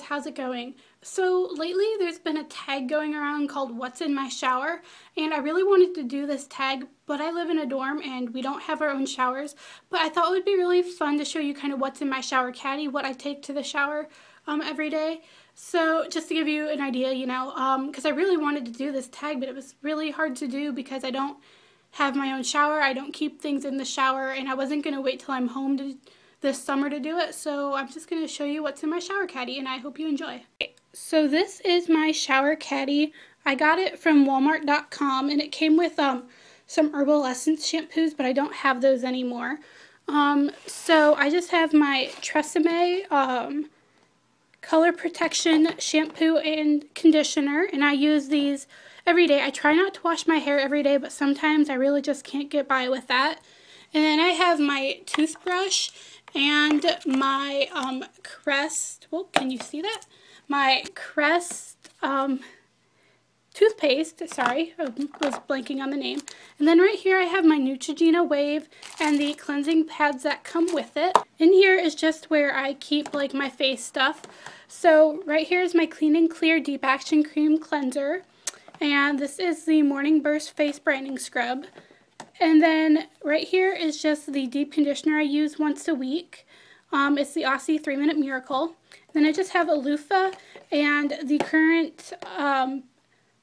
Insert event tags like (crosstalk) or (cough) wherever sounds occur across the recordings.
guys, how's it going? So lately there's been a tag going around called What's in My Shower and I really wanted to do this tag but I live in a dorm and we don't have our own showers but I thought it would be really fun to show you kind of what's in my shower caddy, what I take to the shower um, every day. So just to give you an idea, you know, because um, I really wanted to do this tag but it was really hard to do because I don't have my own shower, I don't keep things in the shower and I wasn't going to wait till I'm home to this summer to do it, so I'm just going to show you what's in my shower caddy, and I hope you enjoy. So this is my shower caddy. I got it from Walmart.com, and it came with um, some Herbal Essence shampoos, but I don't have those anymore. Um, so I just have my Tresemme um, Color Protection shampoo and conditioner, and I use these every day. I try not to wash my hair every day, but sometimes I really just can't get by with that. And then I have my toothbrush and my um, Crest, well, can you see that? My Crest um, toothpaste, sorry, I was blanking on the name. And then right here I have my Neutrogena Wave and the cleansing pads that come with it. In here is just where I keep like my face stuff. So right here is my Clean and Clear Deep Action Cream Cleanser. And this is the Morning Burst Face Brightening Scrub. And then right here is just the deep conditioner I use once a week. Um, it's the Aussie 3 Minute Miracle. Then I just have a loofah and the current um,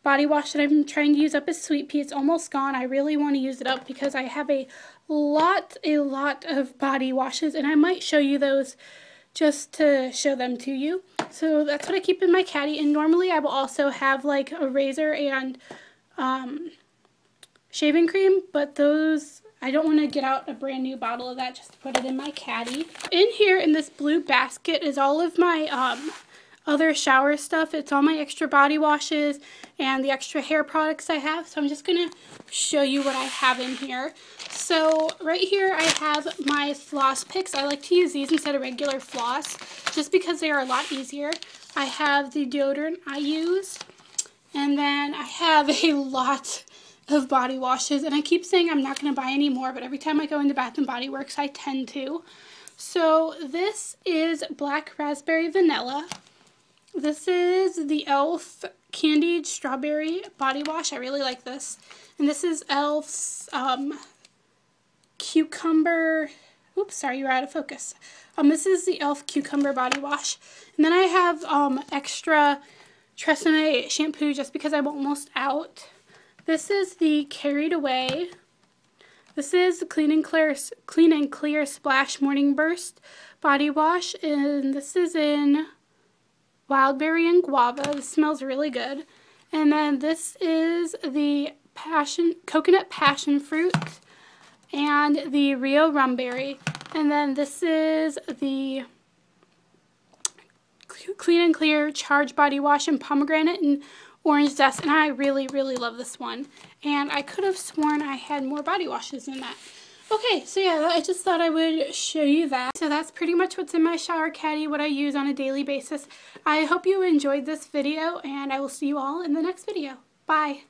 body wash that I'm trying to use up is Sweet Pea. It's almost gone. I really want to use it up because I have a lot, a lot of body washes and I might show you those just to show them to you. So that's what I keep in my caddy and normally I will also have like a razor and um, shaving cream, but those, I don't want to get out a brand new bottle of that just to put it in my caddy. In here in this blue basket is all of my um, other shower stuff. It's all my extra body washes and the extra hair products I have. So I'm just going to show you what I have in here. So right here I have my floss picks. I like to use these instead of regular floss just because they are a lot easier. I have the deodorant I use and then I have (laughs) a lot of body washes. And I keep saying I'm not going to buy any more, but every time I go into Bath & Body Works, I tend to. So this is Black Raspberry Vanilla. This is the e.l.f. Candied Strawberry Body Wash. I really like this. And this is e.l.f.'s um, Cucumber... Oops, sorry, you're out of focus. Um, this is the e.l.f. Cucumber Body Wash. And then I have um, extra Tresemme shampoo just because I'm almost out. This is the Carried Away. This is the Clean and Clear, Clean and Clear Splash Morning Burst Body Wash, and this is in Wildberry and Guava. This smells really good. And then this is the Passion Coconut Passion Fruit and the Rio Rumberry. And then this is the Clean and Clear Charge Body Wash in Pomegranate and Orange Zest, and I really, really love this one. And I could have sworn I had more body washes than that. Okay, so yeah, I just thought I would show you that. So that's pretty much what's in my shower caddy, what I use on a daily basis. I hope you enjoyed this video, and I will see you all in the next video. Bye!